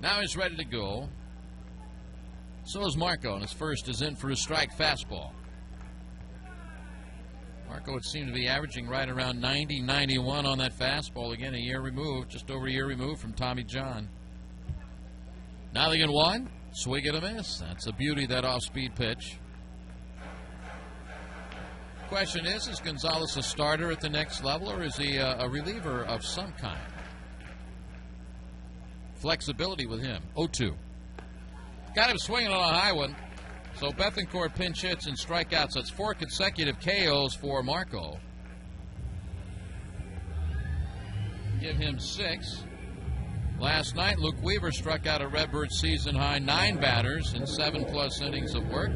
Now he's ready to go. So is Marco, and his first is in for a strike fastball. Marco would seem to be averaging right around 90, 91 on that fastball. Again, a year removed, just over a year removed from Tommy John. Now Nothing in one, swing and a miss. That's a beauty, that off speed pitch. Question is Is Gonzales a starter at the next level, or is he a, a reliever of some kind? Flexibility with him. 0 2. Got him swinging on a high one. So Bethancourt pinch hits and strikeouts. That's four consecutive KOs for Marco. Give him six. Last night, Luke Weaver struck out a Redbird season high nine batters in seven plus innings of work.